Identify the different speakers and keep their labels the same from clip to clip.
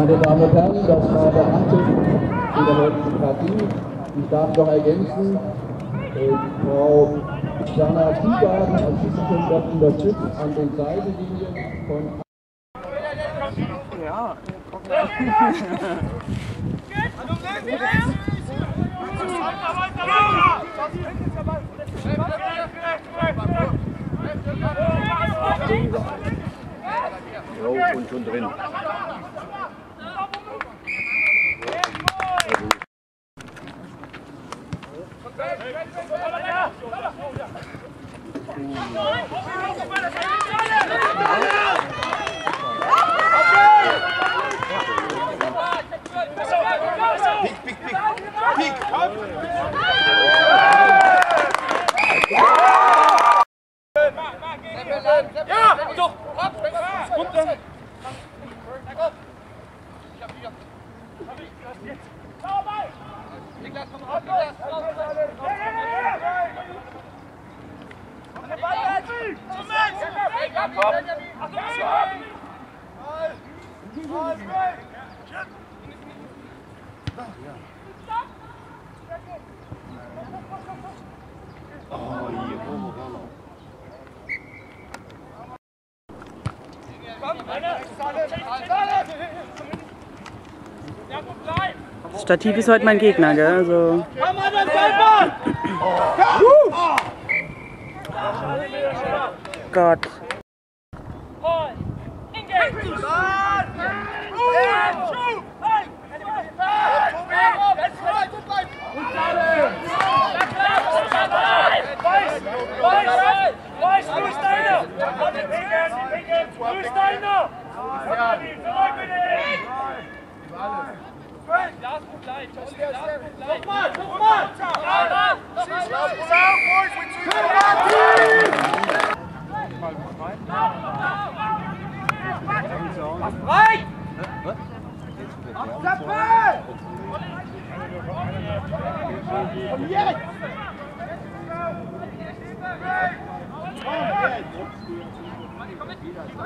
Speaker 1: Meine Damen und Herren, das war der Anpfiff in der heutigen Partie. Ich darf noch ergänzen, äh, Frau Jana Tiegarten als Schiedsrichter unterstützt an den Seitenlinien von
Speaker 2: Ja.
Speaker 3: Jo, und schon drin.
Speaker 2: ¡Vamos, Das Stativ ist heute mein Gegner, gell? Also. Gott.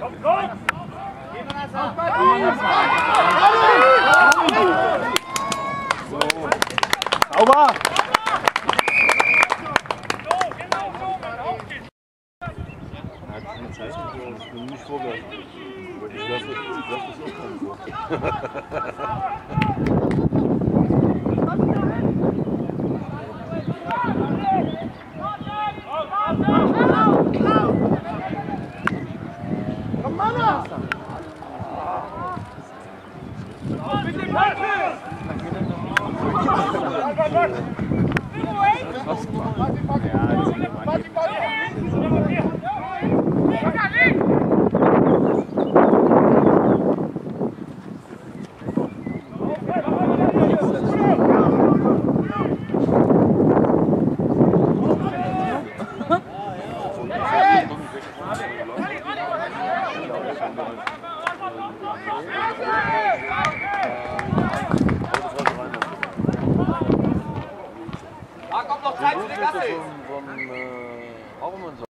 Speaker 4: Komm, komm! 아, 일어나서. 한번 어, 와보면서.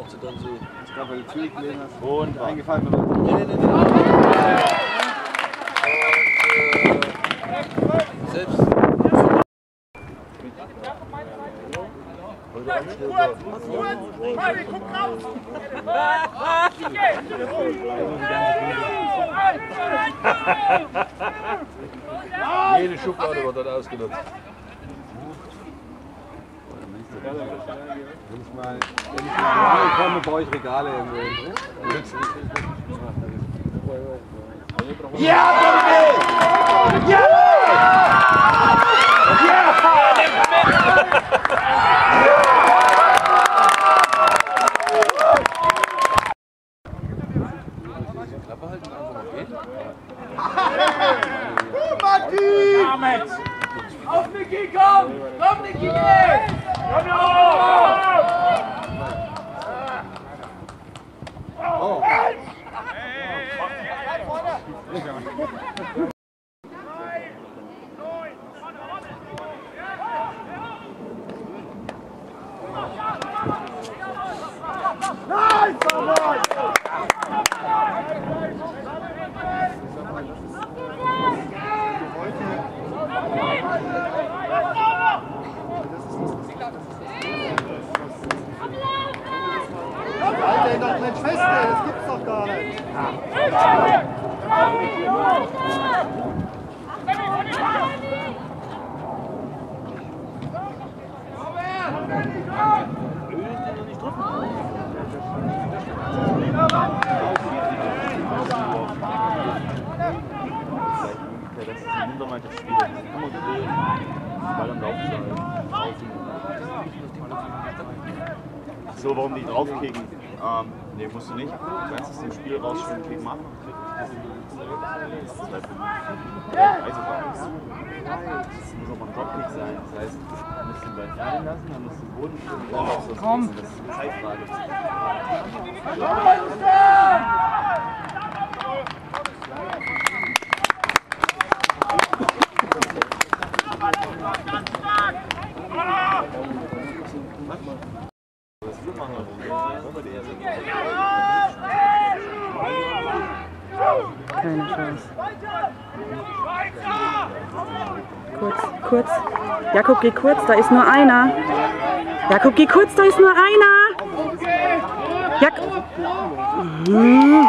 Speaker 4: Macht sie dann so.
Speaker 3: Ich glaube, weil du zugelegen hast.
Speaker 4: Und
Speaker 3: Eingefallen wird.
Speaker 4: Nee, nee, nee, nee. Und äh, selbst. Jede Schublade wird dort ausgenutzt.
Speaker 3: Wenn ich mal, wenn ich mal in komme, baue ich Regale. Klappe halten, einfach mal geht.
Speaker 5: Auf Niki, komm! Komm, Niki, geh! Komm,
Speaker 6: Halt den doch nicht fest, das gibt's doch gar nicht.
Speaker 7: Das ist ein Mindermannschaftsspiel. Das ist immer gedreht. Ball am sein. So, warum die draufkicken? Ähm, nee, musst du nicht. Du kannst es im Spiel raus schon einen Kick machen. Das ist Punkte. Also, das muss aber ein Dropkick sein. Das heißt, du musst den Ball fallen lassen, dann musst du den Boden stellen. Dann darfst du das Komm. Das ist eine Zeitfrage. Das wird man noch. Wollen wir die erste?
Speaker 2: Keine Chance. Kurz, kurz. Jakob, geh kurz, da ist nur einer. Jakob, geh kurz, da ist nur einer. Jak Hm.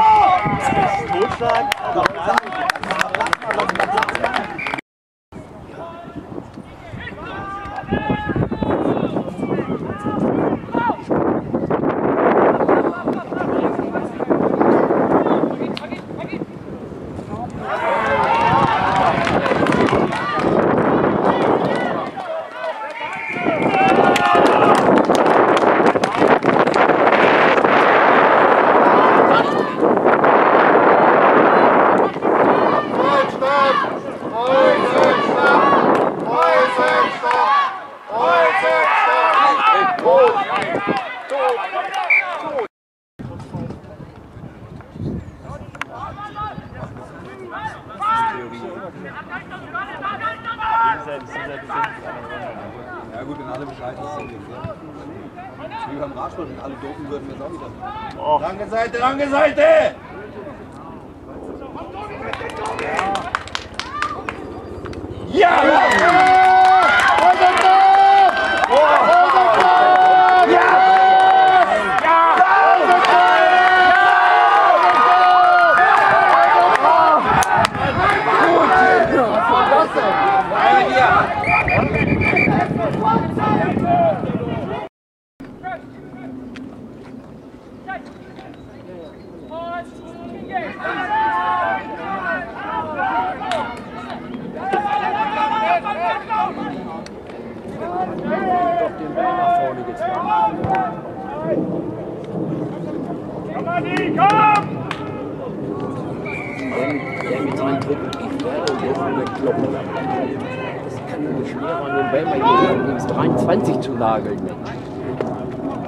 Speaker 3: Ja gut, wenn alle Bescheid wissen. Wie beim Radsport, wenn alle doofen würden, wäre es auch wieder.
Speaker 6: Lange Seite, lange Seite!
Speaker 8: Der mit seinen Dritten ich werde und der ist überkloppen. Das kann nur schwer sein, den Ball mal hier hinten ins 23 zu nageln, Mensch.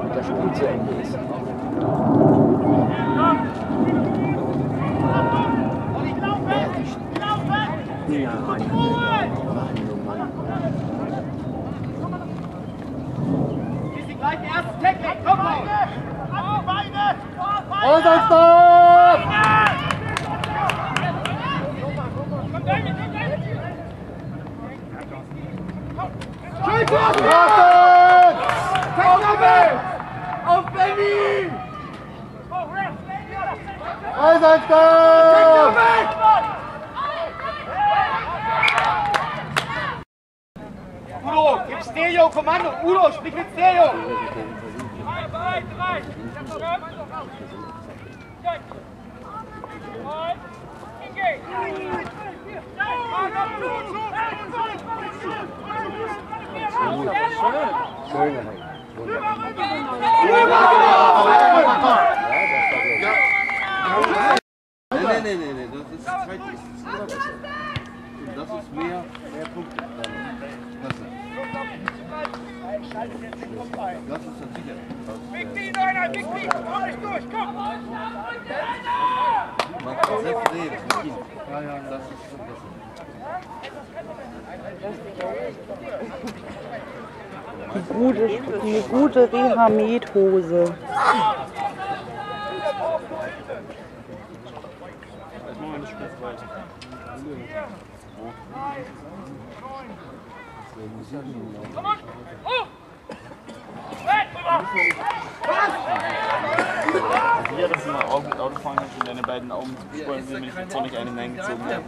Speaker 8: Und das Spiel zu Ende ist. Ja, Mann. Mann, oh Mann.
Speaker 5: Wir sind gleich der erste Tackle. Komm, Beine! Auf Benny! Udo, gib's
Speaker 9: Engage!
Speaker 10: Schön. Nein, nein, nein, nein, das ist Zeit, das ist Und das ist mehr, mehr Punkte. Das ist das sicher. Big D, Neuner, Big D, komm durch, komm! Man kann sehr sehen mit ihm. Das ist schon besser.
Speaker 2: Eine gute, eine gute Rehamed-Hose. Ich mache eine Spitze weiter. Komm on! Oh! Hey! Was?
Speaker 7: Hier, dass du mal Augen mit Auto fahren kannst und deine beiden Augen zuspannen, wenn ich jetzt nicht einen eingezogen habe.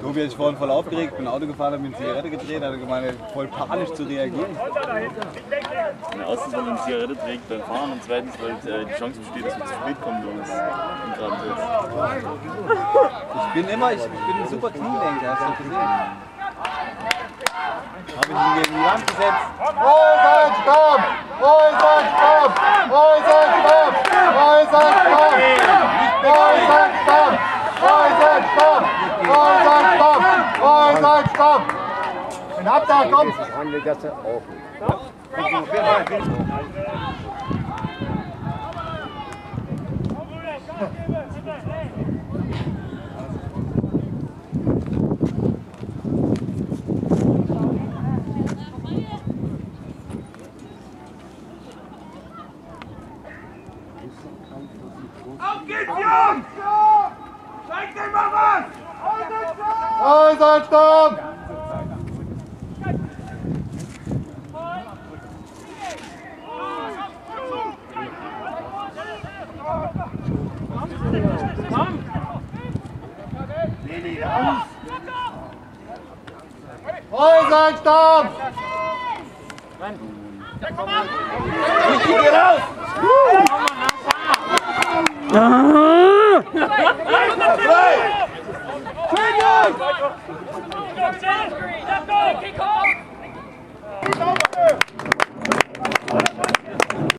Speaker 3: Tobi hat sich vorhin voll aufgeregt, bin Auto gefahren, habe mir eine Zigarette gedreht, hatte gemeint, voll panisch zu reagieren.
Speaker 7: Erstens, weil man eine Zigarette trägt beim Fahren und zweitens, weil äh, die Chance besteht, dass wir zu spät kommen bei uns im Grabensitz.
Speaker 3: Ich bin immer, ich, ich bin ein super Knielenker, hast du gesehen. Habe ich ihn gegen die Wand gesetzt.
Speaker 8: Häuser, stopp! Häuser, stopp! Häuser, stopp! Häuser, stopp! Häuser, stopp! Häuser, stopp! Häuser, stopp! Häuser, stopp! Wenn ab da kommt!
Speaker 1: Handelgasse auch nicht.
Speaker 9: Stag, Stag! Run. Wiki, get
Speaker 8: out! Play! Play! Play!
Speaker 2: Play!
Speaker 9: Play! Play!